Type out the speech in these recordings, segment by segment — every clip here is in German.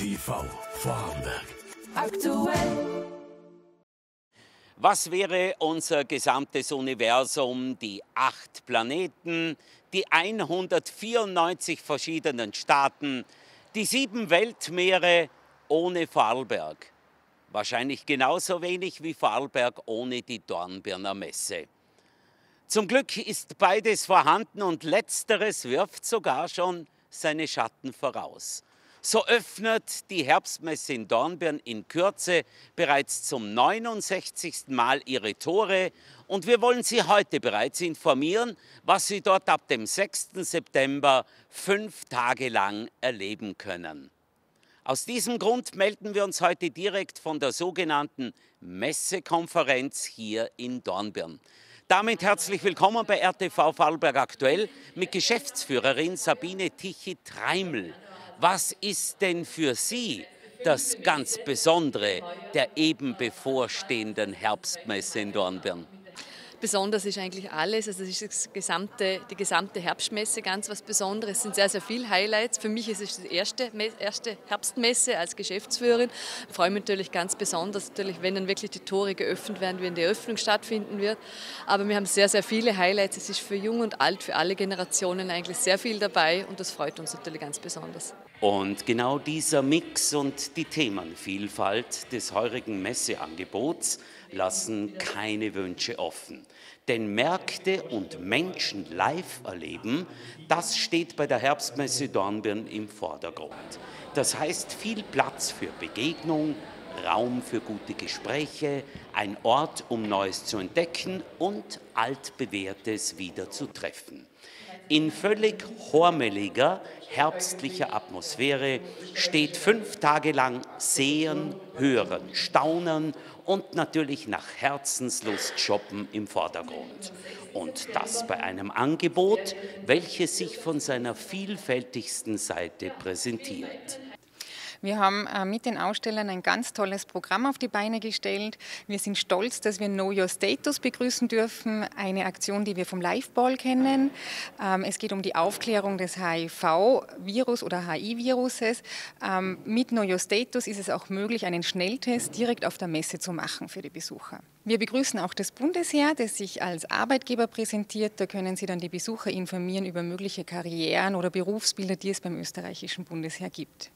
RTV Vorarlberg. Aktuell. Was wäre unser gesamtes Universum, die acht Planeten, die 194 verschiedenen Staaten, die sieben Weltmeere ohne Vorarlberg? Wahrscheinlich genauso wenig wie Vorarlberg ohne die Dornbirner Messe. Zum Glück ist beides vorhanden und letzteres wirft sogar schon seine Schatten voraus. So öffnet die Herbstmesse in Dornbirn in Kürze bereits zum 69. Mal ihre Tore und wir wollen Sie heute bereits informieren, was Sie dort ab dem 6. September fünf Tage lang erleben können. Aus diesem Grund melden wir uns heute direkt von der sogenannten Messekonferenz hier in Dornbirn. Damit herzlich willkommen bei RTV Vorarlberg aktuell mit Geschäftsführerin Sabine Tichy-Treimel. Was ist denn für Sie das ganz Besondere der eben bevorstehenden Herbstmesse in Dornbirn? Besonders ist eigentlich alles, also es ist das gesamte, die gesamte Herbstmesse ganz was Besonderes. Es sind sehr, sehr viele Highlights. Für mich ist es die erste, erste Herbstmesse als Geschäftsführerin. Ich freue mich natürlich ganz besonders, natürlich, wenn dann wirklich die Tore geöffnet werden, wenn die Eröffnung stattfinden wird. Aber wir haben sehr, sehr viele Highlights. Es ist für jung und alt, für alle Generationen eigentlich sehr viel dabei und das freut uns natürlich ganz besonders. Und genau dieser Mix und die Themenvielfalt des heurigen Messeangebots lassen keine Wünsche offen. Denn Märkte und Menschen live erleben, das steht bei der Herbstmesse Dornbirn im Vordergrund. Das heißt viel Platz für Begegnung, Raum für gute Gespräche, ein Ort, um Neues zu entdecken und altbewährtes wieder zu treffen. In völlig hormeliger, herbstlicher Atmosphäre steht fünf Tage lang Sehen, Hören, Staunen und natürlich nach Herzenslust shoppen im Vordergrund. Und das bei einem Angebot, welches sich von seiner vielfältigsten Seite präsentiert. Wir haben äh, mit den Ausstellern ein ganz tolles Programm auf die Beine gestellt. Wir sind stolz, dass wir Know Your Status begrüßen dürfen, eine Aktion, die wir vom Liveball kennen. Ähm, es geht um die Aufklärung des HIV-Virus oder HIV-Viruses. Ähm, mit Know Your Status ist es auch möglich, einen Schnelltest direkt auf der Messe zu machen für die Besucher. Wir begrüßen auch das Bundesheer, das sich als Arbeitgeber präsentiert. Da können Sie dann die Besucher informieren über mögliche Karrieren oder Berufsbilder, die es beim österreichischen Bundesheer gibt.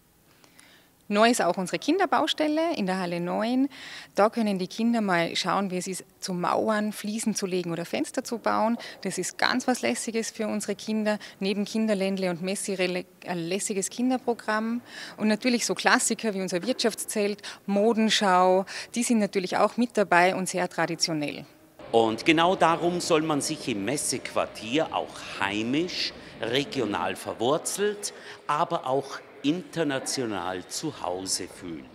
Neu ist auch unsere Kinderbaustelle in der Halle 9. Da können die Kinder mal schauen, wie es ist, zu Mauern, Fliesen zu legen oder Fenster zu bauen. Das ist ganz was Lässiges für unsere Kinder. Neben Kinderländle und Messi ein lässiges Kinderprogramm. Und natürlich so Klassiker wie unser Wirtschaftszelt, Modenschau, die sind natürlich auch mit dabei und sehr traditionell. Und genau darum soll man sich im Messequartier auch heimisch, regional verwurzelt, aber auch international zu Hause fühlen.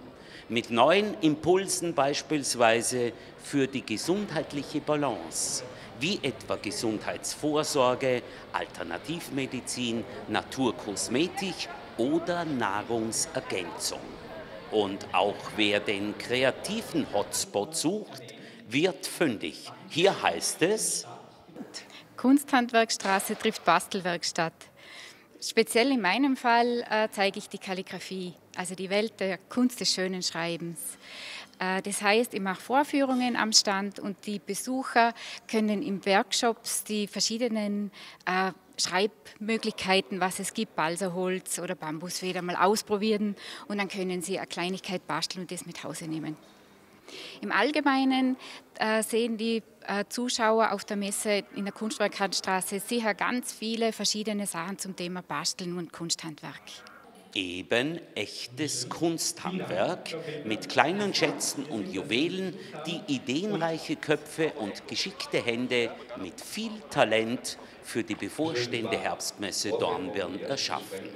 Mit neuen Impulsen beispielsweise für die gesundheitliche Balance, wie etwa Gesundheitsvorsorge, Alternativmedizin, Naturkosmetik oder Nahrungsergänzung. Und auch wer den kreativen Hotspot sucht, wird fündig. Hier heißt es Kunsthandwerkstraße trifft Bastelwerkstatt. Speziell in meinem Fall äh, zeige ich die Kalligraphie, also die Welt der Kunst des schönen Schreibens. Äh, das heißt, ich mache Vorführungen am Stand und die Besucher können im Workshops die verschiedenen äh, Schreibmöglichkeiten, was es gibt, Balsaholz oder Bambusfeder, mal ausprobieren und dann können sie eine Kleinigkeit basteln und das mit Hause nehmen. Im Allgemeinen äh, sehen die äh, Zuschauer auf der Messe in der Kunstwerkstraße sicher ganz viele verschiedene Sachen zum Thema Basteln und Kunsthandwerk. Eben echtes Kunsthandwerk mit kleinen Schätzen und Juwelen, die ideenreiche Köpfe und geschickte Hände mit viel Talent für die bevorstehende Herbstmesse Dornbirn erschaffen.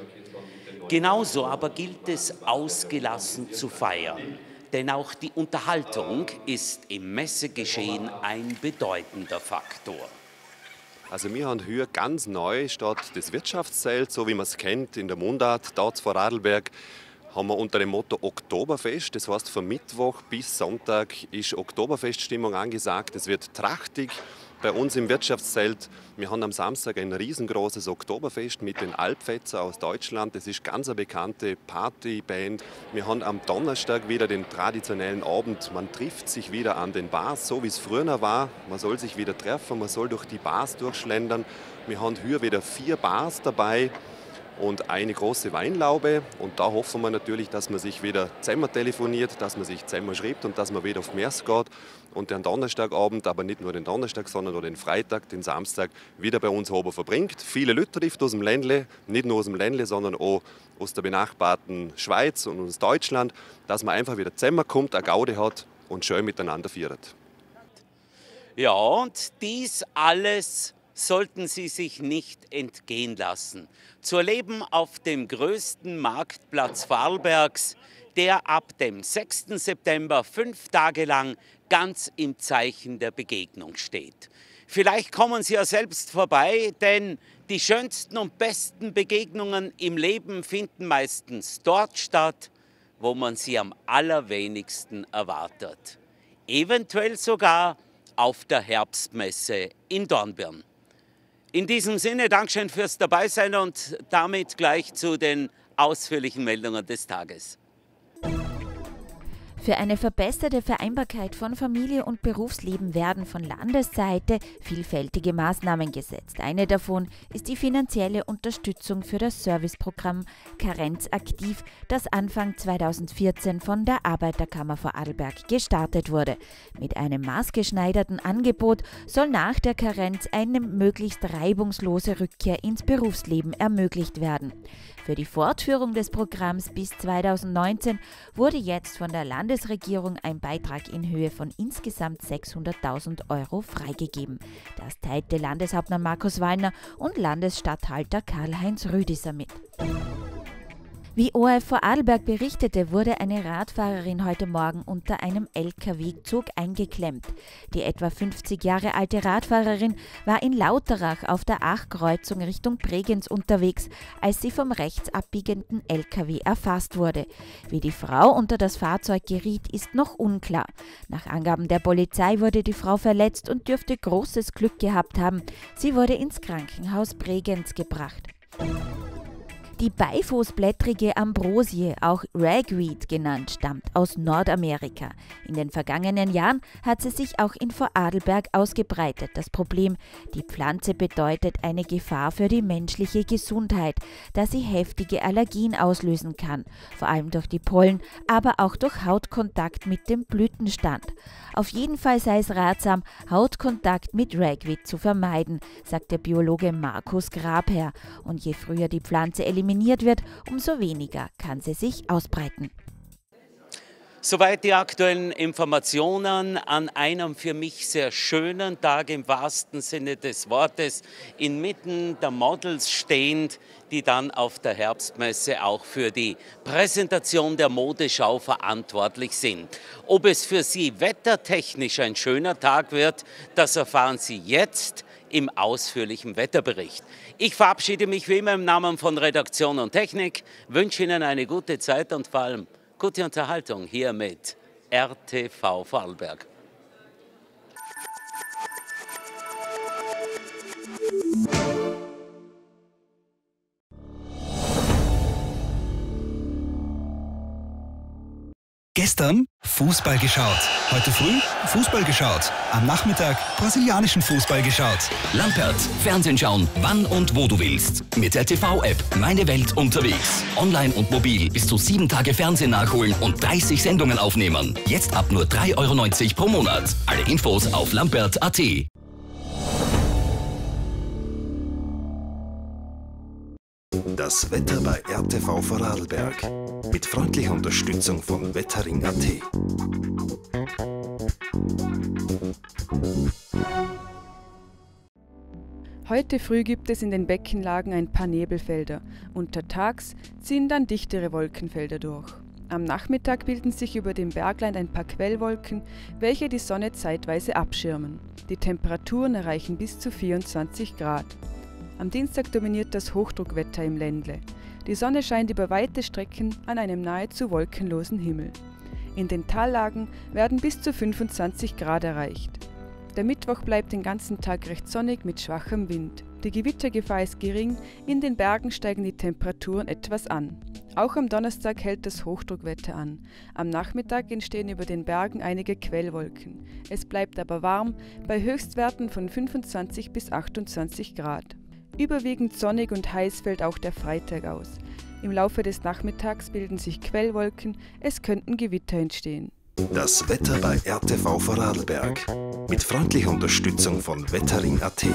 Genauso aber gilt es, ausgelassen zu feiern denn auch die Unterhaltung ist im Messegeschehen ein bedeutender Faktor. Also wir haben hier ganz neu statt das Wirtschaftszelt, so wie man es kennt in der Mundart, dort vor Adelberg, haben wir unter dem Motto Oktoberfest. Das heißt, von Mittwoch bis Sonntag ist Oktoberfeststimmung angesagt. Es wird trachtig bei uns im Wirtschaftszelt. Wir haben am Samstag ein riesengroßes Oktoberfest mit den Alpfetzer aus Deutschland. Das ist ganz eine bekannte Partyband. Wir haben am Donnerstag wieder den traditionellen Abend. Man trifft sich wieder an den Bars, so wie es früher war. Man soll sich wieder treffen, man soll durch die Bars durchschlendern. Wir haben hier wieder vier Bars dabei und eine große Weinlaube. Und da hoffen wir natürlich, dass man sich wieder zusammen telefoniert, dass man sich zusammen schreibt und dass man wieder auf Mers geht und den Donnerstagabend, aber nicht nur den Donnerstag, sondern auch den Freitag, den Samstag wieder bei uns oben verbringt. Viele Leute trifft aus dem Ländle, nicht nur aus dem Ländle, sondern auch aus der benachbarten Schweiz und aus Deutschland, dass man einfach wieder zusammenkommt, eine Gaude hat und schön miteinander feiert. Ja, und dies alles sollten Sie sich nicht entgehen lassen. Zu erleben auf dem größten Marktplatz Vorarlbergs, der ab dem 6. September fünf Tage lang ganz im Zeichen der Begegnung steht. Vielleicht kommen Sie ja selbst vorbei, denn die schönsten und besten Begegnungen im Leben finden meistens dort statt, wo man sie am allerwenigsten erwartet. Eventuell sogar auf der Herbstmesse in Dornbirn. In diesem Sinne, Dankeschön fürs Dabeisein und damit gleich zu den ausführlichen Meldungen des Tages. Für eine verbesserte Vereinbarkeit von Familie und Berufsleben werden von Landesseite vielfältige Maßnahmen gesetzt. Eine davon ist die finanzielle Unterstützung für das Serviceprogramm Karenz aktiv, das Anfang 2014 von der Arbeiterkammer Vorarlberg gestartet wurde. Mit einem maßgeschneiderten Angebot soll nach der Karenz eine möglichst reibungslose Rückkehr ins Berufsleben ermöglicht werden. Für die Fortführung des Programms bis 2019 wurde jetzt von der Landesregierung ein Beitrag in Höhe von insgesamt 600.000 Euro freigegeben. Das teilte Landeshauptmann Markus Wallner und Landesstatthalter Karl-Heinz Rüdiser mit. Wie ORF Vorarlberg berichtete, wurde eine Radfahrerin heute Morgen unter einem LKW-Zug eingeklemmt. Die etwa 50 Jahre alte Radfahrerin war in Lauterach auf der Achkreuzung Richtung Bregenz unterwegs, als sie vom rechts abbiegenden LKW erfasst wurde. Wie die Frau unter das Fahrzeug geriet, ist noch unklar. Nach Angaben der Polizei wurde die Frau verletzt und dürfte großes Glück gehabt haben. Sie wurde ins Krankenhaus Bregenz gebracht. Die beifußblättrige Ambrosie, auch Ragweed genannt, stammt aus Nordamerika. In den vergangenen Jahren hat sie sich auch in Vorarlberg ausgebreitet. Das Problem, die Pflanze bedeutet eine Gefahr für die menschliche Gesundheit, da sie heftige Allergien auslösen kann, vor allem durch die Pollen, aber auch durch Hautkontakt mit dem Blütenstand. Auf jeden Fall sei es ratsam, Hautkontakt mit Ragweed zu vermeiden, sagt der Biologe Markus Grabherr. Und je früher die Pflanze eliminiert eliminiert wird, umso weniger kann sie sich ausbreiten. Soweit die aktuellen Informationen an einem für mich sehr schönen Tag im wahrsten Sinne des Wortes, inmitten der Models stehend, die dann auf der Herbstmesse auch für die Präsentation der Modeschau verantwortlich sind. Ob es für Sie wettertechnisch ein schöner Tag wird, das erfahren Sie jetzt im ausführlichen Wetterbericht. Ich verabschiede mich wie immer im Namen von Redaktion und Technik, wünsche Ihnen eine gute Zeit und vor allem gute Unterhaltung hier mit RTV Vorarlberg. Gestern Fußball geschaut. Heute früh Fußball geschaut. Am Nachmittag brasilianischen Fußball geschaut. Lampert, Fernsehen schauen, wann und wo du willst. Mit der TV-App Meine Welt unterwegs. Online und mobil bis zu sieben Tage Fernsehen nachholen und 30 Sendungen aufnehmen. Jetzt ab nur 3,90 Euro pro Monat. Alle Infos auf lampert.at. Das Wetter bei RTV Vorarlberg. Mit freundlicher Unterstützung von Wettering.at. Heute früh gibt es in den Beckenlagen ein paar Nebelfelder. Untertags ziehen dann dichtere Wolkenfelder durch. Am Nachmittag bilden sich über dem Bergland ein paar Quellwolken, welche die Sonne zeitweise abschirmen. Die Temperaturen erreichen bis zu 24 Grad. Am Dienstag dominiert das Hochdruckwetter im Ländle. Die Sonne scheint über weite Strecken an einem nahezu wolkenlosen Himmel. In den Tallagen werden bis zu 25 Grad erreicht. Der Mittwoch bleibt den ganzen Tag recht sonnig mit schwachem Wind. Die Gewittergefahr ist gering, in den Bergen steigen die Temperaturen etwas an. Auch am Donnerstag hält das Hochdruckwetter an. Am Nachmittag entstehen über den Bergen einige Quellwolken. Es bleibt aber warm, bei Höchstwerten von 25 bis 28 Grad. Überwiegend sonnig und heiß fällt auch der Freitag aus. Im Laufe des Nachmittags bilden sich Quellwolken, es könnten Gewitter entstehen. Das Wetter bei RTV Vorarlberg. Mit freundlicher Unterstützung von Wetterring.at.